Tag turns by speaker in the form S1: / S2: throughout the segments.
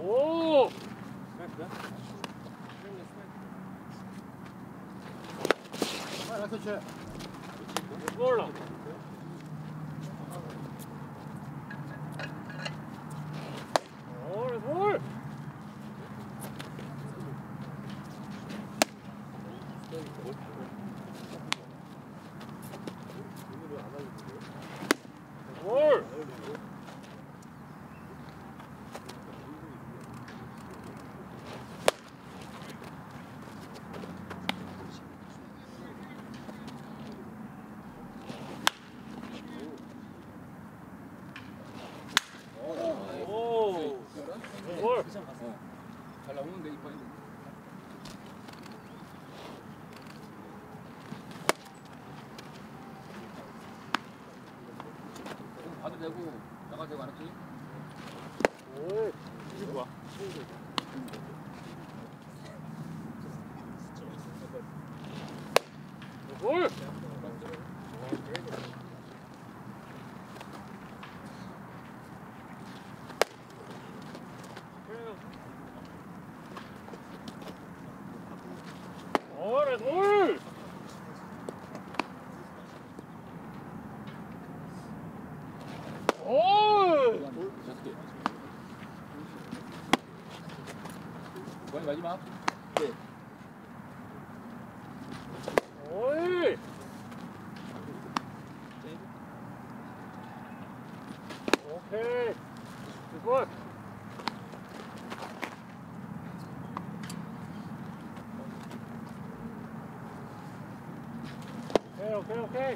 S1: おお Voilà, coach. Voilà. 좀 봐도 되고 나가도 되고 안 했더니
S2: 오! 이게 뭐야? 볼!
S1: 거의 마지막.
S2: 오이! 오케이. 굿. 오케이, 오케이, 오케이. 오이,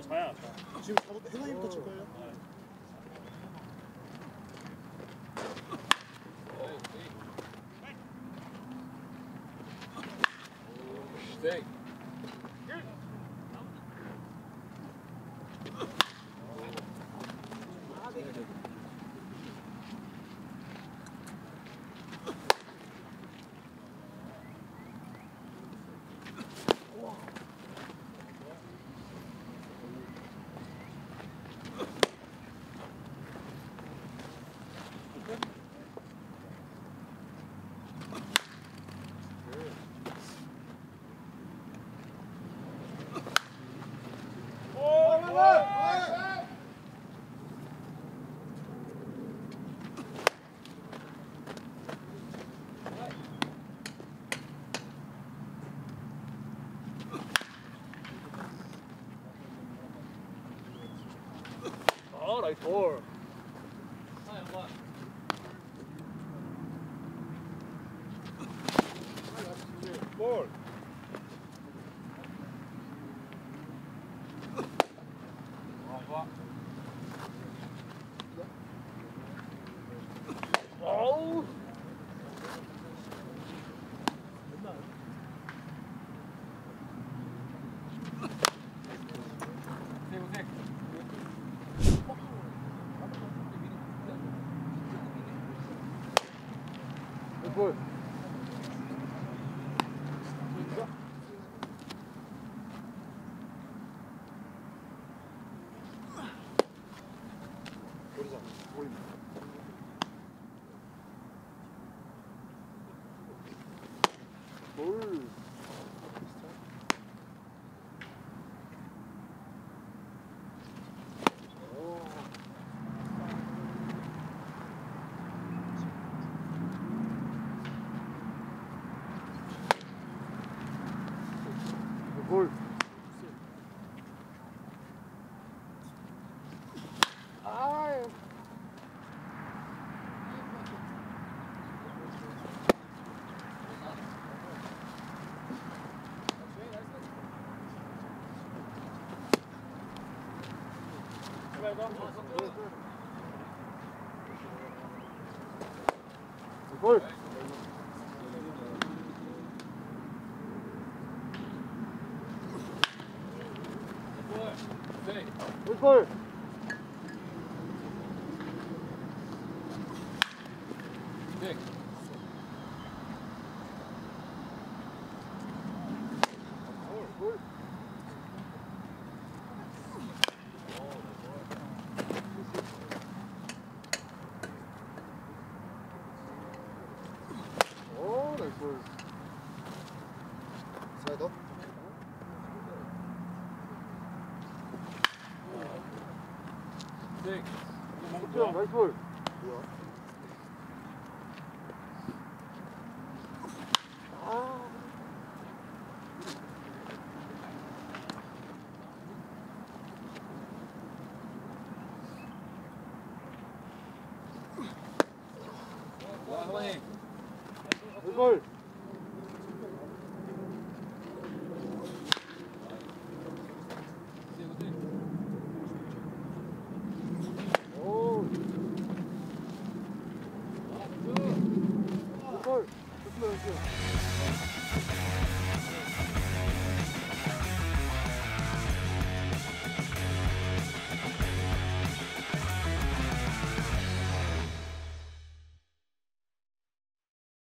S2: 혼자 자야. 자.
S3: 지금 바로 해나이부터 칠 거예요?
S1: 네. 나이 by four. Four. cool.
S2: 볼.
S1: 세.
S2: 볼.
S1: 세.
S2: 오, 나이스 볼.
S3: 슬라이더.
S1: 세.
S2: 형, 나이스 볼.
S3: 뭐야?
S1: 와, 하만이.
S2: 볼. lose you.